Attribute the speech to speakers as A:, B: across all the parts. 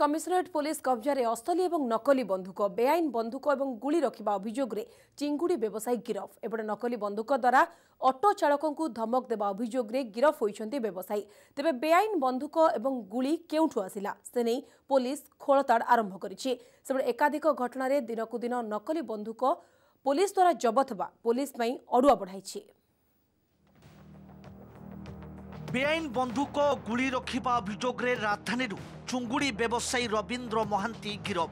A: commissionerate police কব্জারে অস্থলি এবং নকলি বন্ধুক বেআইন বন্ধুক এবং গুড়ি রক্ষা অভিযোগে চিঙ্গুড়ি ব্যবসায়ী গিরফ এপটে নকলি বন্ধুক দ্বারা অটো চালকঙ্ ধমক দেওয়া অভিযোগে গিরফ হয়েছেন ব্যবসায়ী তবে বেআইন বন্ধুক এবং গুড়ি কেউঠু আসিলা সে নেই পুলিশ খোলতাড় আরম্ভ করেছে সেপটে একাধিক ঘটনার দিনকু দিন নকলি বন্ধুক পুলিশ দ্বারা জবত হওয়া পুলিশ অড়ুয়া বড়াইছে
B: বেআইন বন্ধুক গুলি রক্ষা অভিযোগে রাজধানীর চুঙ্গুড়ি ব্যবসায়ী রবীন্দ্র মহান্তি গিরফ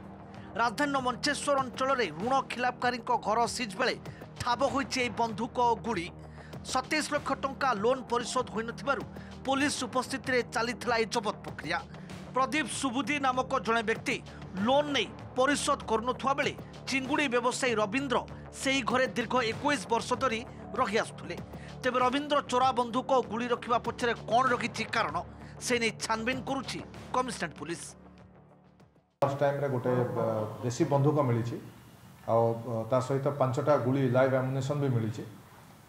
B: রাজধানীর মঞ্চেশ্বর অঞ্চলের ঋণ খিলাপকারী ঘর সিজ বেড়ে ঠাব হয়েছে এই বন্ধুক ও গুড়ি সতেইশ লক্ষ টঙ্কা লোন পরিশোধ হয়ে নথিবারু পুলিশ উপস্থিতিতে চালিয়েছিল এই জবত প্রক্রিয়া প্রদীপ সুবুদি নামক জনে ব্যক্তি লোন নেই পরিশোধ করুনথা বেড়ে চিঙ্গুড়ি ব্যবসায়ী রবীন্দ্র সেই ঘরে দীর্ঘ একুশ বর্ষ ধরি ରଖି ଆସୁଥିଲେ ତେବେ ରବୀନ୍ଦ୍ର ଚୋରା ବନ୍ଧୁକ ଓ ଗୁଳି ରଖିବା ପଛରେ କ'ଣ ରଖିଛି କାରଣ ସେ ନେଇ ଛାନବିନ କରୁଛି କମିଶନରେଟ୍ ପୁଲିସ୍
C: ଫାର୍ଷ୍ଟ ଟାଇମ୍ରେ ଗୋଟେ ଦେଶୀ ବନ୍ଧୁକ ମିଳିଛି ଆଉ ତା ସହିତ ପାଞ୍ଚଟା ଗୁଳି ଲାଇଭ୍ ଆମ୍ୟୁନେସନ୍ ବି ମିଳିଛି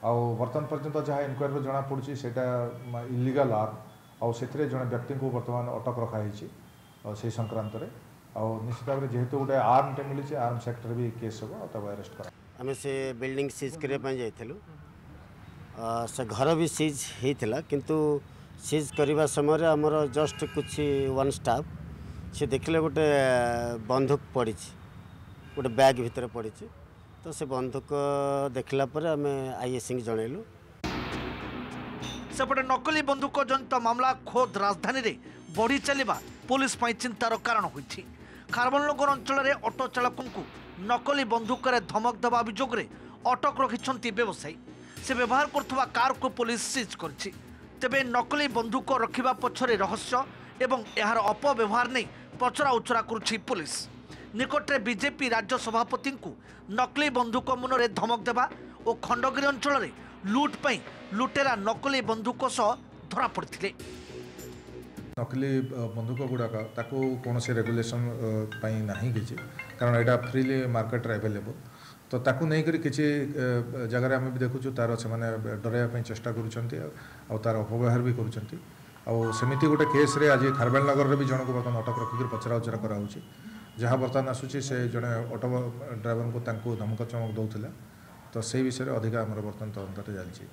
C: ଆଉ ବର୍ତ୍ତମାନ ପର୍ଯ୍ୟନ୍ତ ଯାହା ଇନକ୍ୱାରୀରୁ ଜଣାପଡ଼ୁଛି ସେଇଟା ଇଲିଗାଲ୍ ଆର୍ମ ଆଉ ସେଥିରେ ଜଣେ ବ୍ୟକ୍ତିଙ୍କୁ ବର୍ତ୍ତମାନ ଅଟକ ରଖାହେଇଛି ସେହି ସଂକ୍ରାନ୍ତରେ ଆଉ ନିଶ୍ଚିତ ଭାବରେ ଯେହେତୁ ଗୋଟେ ଆର୍ମଟେ ମିଳିଛି ଆର୍ମ ସେକ୍ଟର ବି କେସ୍ ହେବ ଆଉ ତାକୁ ଆରେଷ୍ଟ କରା
D: ଆମେ ସେ ବିଲ୍ଡିଂ ସିଜ୍ କରିବା ପାଇଁ ଯାଇଥିଲୁ ସେ ଘର ବି ସିଜ୍ ହେଇଥିଲା କିନ୍ତୁ ସିଜ୍ କରିବା ସମୟରେ ଆମର ଜଷ୍ଟ କିଛି ୱାନ୍ ଷ୍ଟାଫ୍ ସେ ଦେଖିଲେ ଗୋଟେ ବନ୍ଧୁକ ପଡ଼ିଛି ଗୋଟେ ବ୍ୟାଗ୍ ଭିତରେ ପଡ଼ିଛି ତ ସେ ବନ୍ଧୁକ ଦେଖିଲା ପରେ ଆମେ ଆଇଏସ୍ସିଙ୍କୁ ଜଣାଇଲୁ
B: ସେପଟେ ନକଲି ବନ୍ଧୁକ ଜନିତ ମାମଲା ଖୋଦ୍ ରାଜଧାନୀରେ ବଢ଼ି ଚାଲିବା ପୋଲିସ ପାଇଁ ଚିନ୍ତାର କାରଣ ହୋଇଛି ଖାରବନଗର ଅଞ୍ଚଳରେ ଅଟୋ ଚାଳକଙ୍କୁ ନକଲି ବନ୍ଧୁକରେ ଧମକ ଦେବା ଅଭିଯୋଗରେ ଅଟକ ରଖିଛନ୍ତି ବ୍ୟବସାୟୀ ସେ ବ୍ୟବହାର କରୁଥିବା କାର୍କୁ ପୋଲିସ ସିଜ୍ କରିଛି ତେବେ ନକଲି ବନ୍ଧୁକ ରଖିବା ପଛରେ ରହସ୍ୟ ଏବଂ ଏହାର ଅପବ୍ୟବହାର ନେଇ ପଚରା ଉଚରା କରୁଛି ପୋଲିସ ନିକଟରେ ବିଜେପି ରାଜ୍ୟ ସଭାପତିଙ୍କୁ ନକଲି ବନ୍ଧୁକ ମୁନରେ ଧମକ ଦେବା ଓ ଖଣ୍ଡଗିରି ଅଞ୍ଚଳରେ ଲୁଟ୍ ପାଇଁ ଲୁଟେରା ନକଲି ବନ୍ଧୁକ ସହ ଧରାପଡ଼ିଥିଲେ
C: ନକଲି ବନ୍ଧୁକ ଗୁଡ଼ାକ ତାକୁ କୌଣସି ରେଗୁଲେସନ୍ ପାଇଁ ନାହିଁ କିଛି କାରଣ ଏଇଟା ଫ୍ରିଲି ମାର୍କେଟରେ ଆଭେଲେବଲ୍ ତ ତାକୁ ନେଇକରି କିଛି ଜାଗାରେ ଆମେ ବି ଦେଖୁଛୁ ତା'ର ସେମାନେ ଡରାଇବା ପାଇଁ ଚେଷ୍ଟା କରୁଛନ୍ତି ଆଉ ତା'ର ଅପବ୍ୟବହାର ବି କରୁଛନ୍ତି ଆଉ ସେମିତି ଗୋଟେ କେସ୍ରେ ଆଜି ଖାରବେଳ ନଗରରେ ବି ଜଣକୁ ବର୍ତ୍ତମାନ ଅଟକ ରଖିକରି ପଚରାଉଚରା କରାହେଉଛି ଯାହା ବର୍ତ୍ତମାନ ଆସୁଛି ସେ ଜଣେ ଅଟୋ ଡ୍ରାଇଭରଙ୍କୁ ତାଙ୍କୁ ଧମକ ଚମକ ଦେଉଥିଲା ତ ସେଇ ବିଷୟରେ ଅଧିକା ଆମର ବର୍ତ୍ତମାନ ତଦନ୍ତଟା ଚାଲିଛି